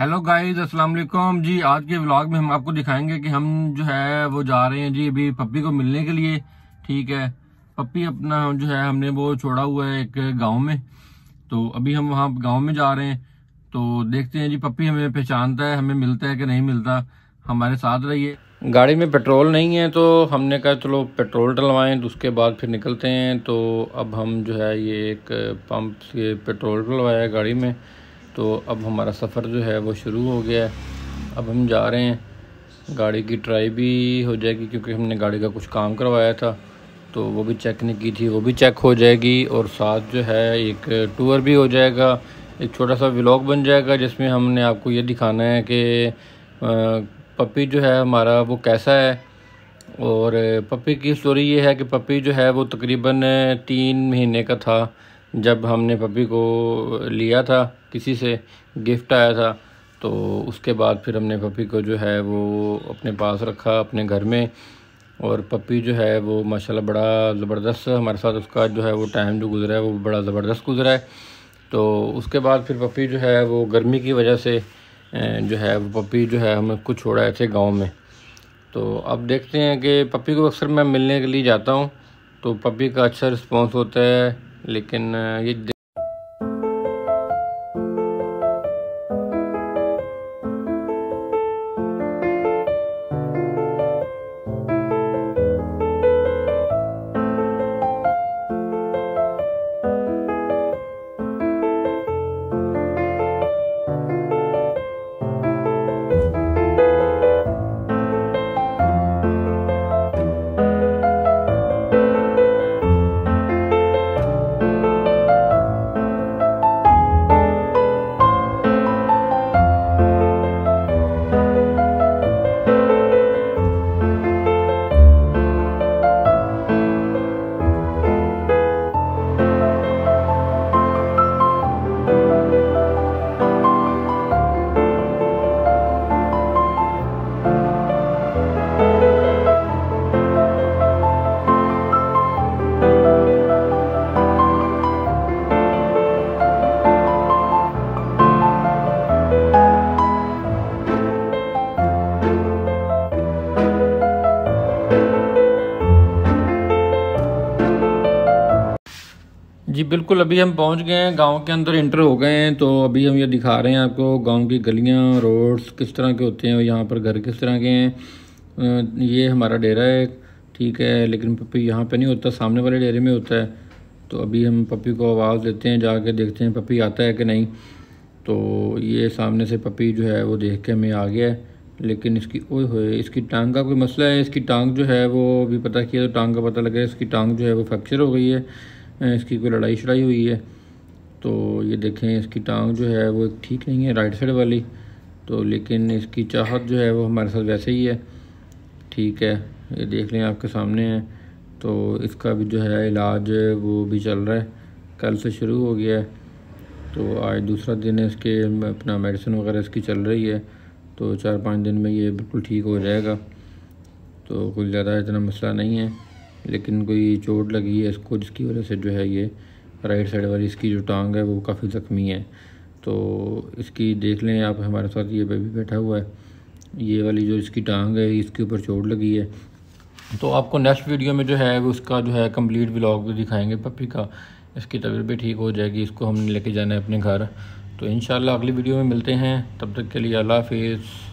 Hello guys अस्सलाम वालेकुम। जी, आज के व्लॉग में हम आपको दिखाएँगे कि हम जो है, वो जा रहे हैं जी अभी पप्पी को मिलने के लिए। ठीक है। पप्पी अपना जो है, हमने वो छोड़ा हुआ है एक गाँव में। तो अभी हम वहाँ गाँव में जा रहे हैं। तो देखते हैं जी, पप्पी हमें पहचानता है, हमें मिलता है कि नहीं मिलता। हमारे साथ रहिए। गाड़ी में पेट्रोल नहीं है तो हमने कहा, चलो, पेट्रोल डलवाएँ। तो उसके बाद फिर निकलते हैं। तो अब हम जो है, ये एक पंप से पेट्रोल डलवाया गाड़ी में। तो अब हमारा सफ़र जो है वो शुरू हो गया है। अब हम जा रहे हैं। गाड़ी की ट्राई भी हो जाएगी क्योंकि हमने गाड़ी का कुछ काम करवाया था। तो वो भी चेक नहीं की थी, वो भी चेक हो जाएगी और साथ जो है एक टूर भी हो जाएगा। एक छोटा सा व्लॉग बन जाएगा जिसमें हमने आपको ये दिखाना है कि पपी जो है हमारा वो कैसा है। और पपी की स्टोरी ये है कि पपी जो है वो तकरीबन तीन महीने का था जब हमने पपी को लिया था। किसी से गिफ्ट आया था तो उसके बाद फिर हमने पपी को जो है वो अपने पास रखा, अपने घर में। और पपी जो है वो माशाल्लाह बड़ा ज़बरदस्त हमारे साथ उसका जो है वो टाइम जो गुज़रा है वो बड़ा ज़बरदस्त गुज़रा है। तो उसके बाद फिर पपी जो है वो गर्मी की वजह से जो है वो पपी जो है हमें कुछ छोड़ा थे गाँव में। तो अब देखते हैं कि पपी को अक्सर मैं मिलने के लिए जाता हूँ तो पपी का अच्छा रिस्पॉन्स होता है, लेकिन ये जी, बिल्कुल, अभी हम पहुँच गए हैं, गाँव के अंदर इंटर हो गए हैं तो अभी हम ये दिखा रहे हैं आपको, गाँव की गलियाँ, रोड्स किस तरह के होते हैं और यहाँ पर घर किस तरह के हैं। ये हमारा डेरा है, ठीक है, लेकिन पप्पी यहाँ पे नहीं होता, सामने वाले डेरे में होता है। तो अभी हम पप्पी को आवाज़ देते हैं, जाके देखते हैं, पप्पी आता है कि नहीं। तो ये सामने से पप्पी जो है, वो देख के हमें आ गया है, लेकिन इसकी, ओए होए, इसकी टांग का कोई मसला है? इसकी टांग जो है, वो अभी पता किया तो टांग का पता लगा इसकी टांग जो है, वो फ्रैक्चर हो गई है। इसकी कोई लड़ाई शड़ाई हुई है तो ये देखें इसकी टांग जो है वो ठीक नहीं है राइट साइड वाली तो लेकिन इसकी चाहत जो है वो हमारे साथ वैसे ही है। ठीक है, ये देख लें आपके सामने है तो इसका भी जो है इलाज वो भी चल रहा है, कल से शुरू हो गया है तो आज दूसरा दिन है इसके, अपना मेडिसिन वगैरह इसकी चल रही है तो चार पाँच दिन में ये बिल्कुल ठीक हो जाएगा तो कुछ ज़्यादा इतना मसला नहीं है। लेकिन कोई चोट लगी है इसको, जिसकी वजह से जो है ये राइट साइड वाली इसकी जो टांग है वो काफ़ी ज़ख्मी है। तो इसकी देख लें आप, हमारे साथ ये बेबी बैठा हुआ है। ये वाली जो इसकी टांग है, इसके ऊपर चोट लगी है। तो आपको नेक्स्ट वीडियो में जो है वो उसका जो है कंप्लीट ब्लॉग भी दिखाएँगे पप्पी का। इसकी तबीयत भी ठीक हो जाएगी, इसको हमने लेके जाना है अपने घर। तो इन अगली वीडियो में मिलते हैं। तब तक के लिए अल्लाह हाफिज़।